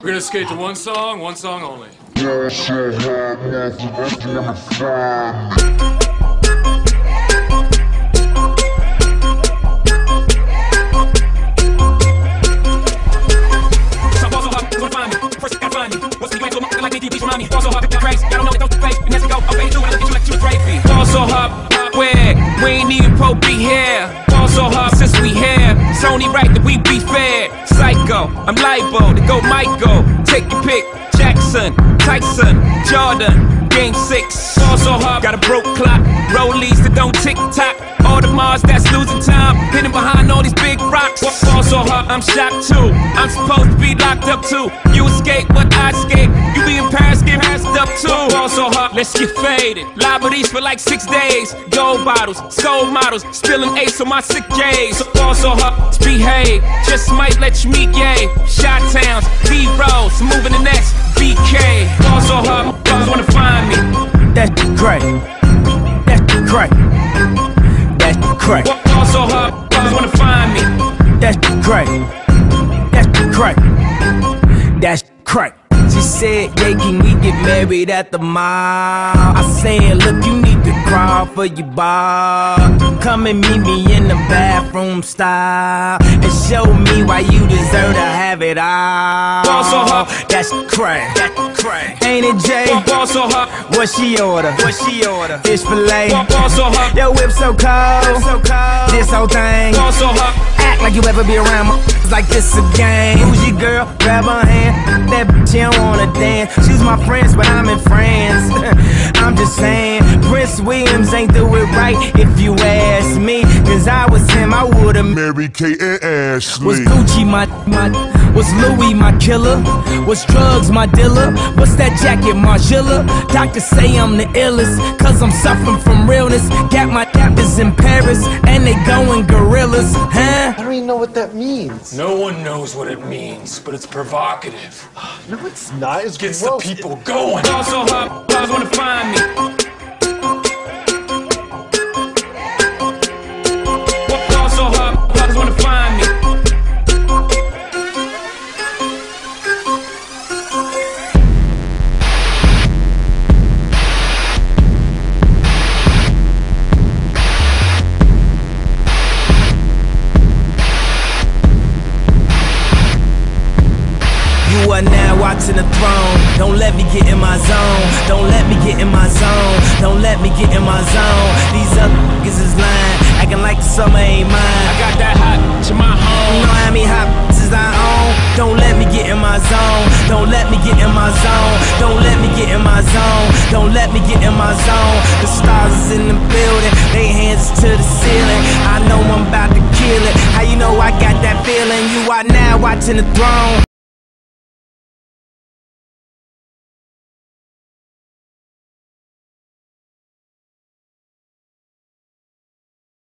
We're gonna skate to one song, one song only. We ain't even pro be here. Also hop since we here. It's only right that we be. I'm libo to go Michael. Take your pick. Jackson, Tyson, Jordan. Game six. Also hop, got a broke clock. Rollies that don't tick tock. All the Mars that's I'm shocked too. I'm supposed to be locked up too. You escape, but I escape. You be in Paris, get passed up too. Also hop, let's get faded. Le Meurice for like six days. Gold bottles, soul models, spilling ace on my sick days. So also hop, behave. Just might let you meet gay. Shot towns, B rolls, moving the next BK. Also hop, always wanna find me. That's great. That's great. That's great. That's great. That's great. That's great. She said, yeah, can we get married at the mall? I said, look, you need to crawl for your bar. Come and meet me in the bathroom style and show me why you deserve to have it all. Ball so hop. That's crack. That's crack. Ain't it, Jay? Ball so hop, What she order? What she order? Fish fillet. Ball so hot. Yo, whip so cold. So cold. This whole thing. also hop. Act like you ever be around my like this a game. Who's your girl? Grab her hand. That bitch, she don't wanna dance. She's my friends, but I'm in France. I'm just saying, Prince Williams ain't do it right if you ask me. Cause I was him, I would've Mary Kate and Ashley. was Gucci my my was Louis my killer? Was drugs my dealer? What's that jacket Margiela? Doctors say I'm the illest, cause I'm suffering from realness. Got my captors in Paris, and they going gorillas, huh? I don't even know what that means. No one knows what it means, but it's provocative. No, it's not. It's Gets gross. the people going. Also hop, always wanna find me. Now watching the throne. Don't let me get in my zone. Don't let me get in my zone. Don't let me get in my zone. These other niggas is lying, acting like the summer ain't mine. I got that hot to my home. You know how many hot is I own? Don't let me get in my zone. Don't let me get in my zone. Don't let me get in my zone. Don't let me get in my zone. The stars is in the building, they hands to the ceiling. I know I'm about to kill it. How you know I got that feeling? You are now watching the throne.